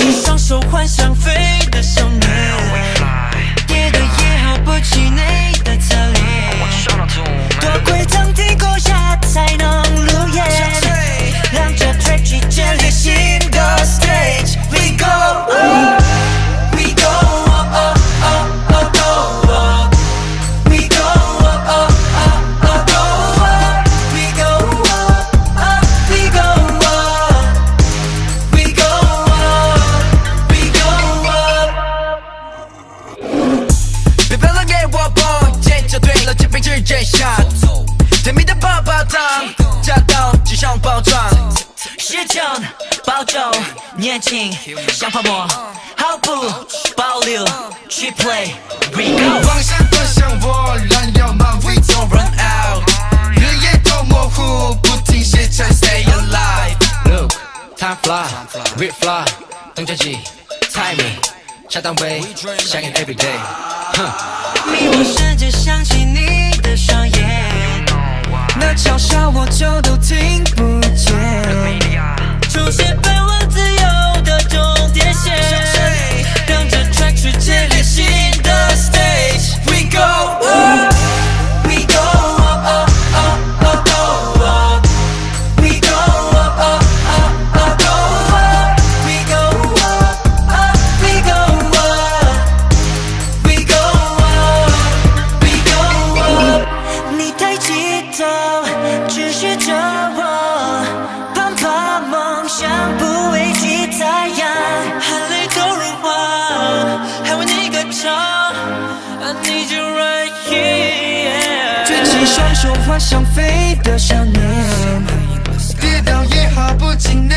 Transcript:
一双手，幻想飞的少年，直接下。甜蜜的泡泡糖，加到就像包装。时间保重，年轻像泡沫，毫不保留去 play。We go。方向端向我，燃药漫威 don't run out，日夜都模糊，不停歇才 stay alive。Look, time fly, we fly，动脚机，timing，下档位，响应 every day。哼，迷雾瞬间想起你跑梦想不畏惧太阳，汗泪都融化，还为你歌唱。I need you right here。举起双手，幻想飞的少年，跌倒也毫不气馁。